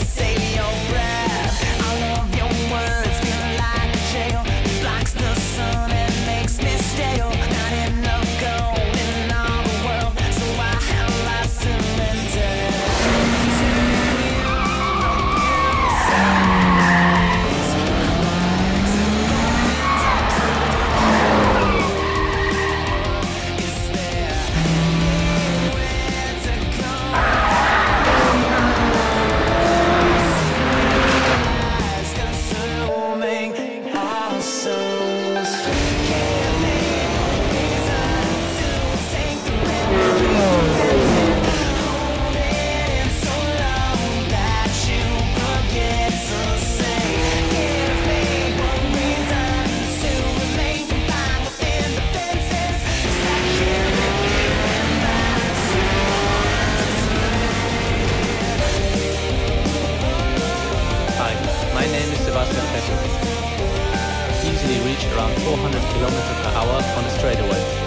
say easily reach around 400 km per hour on a straightaway.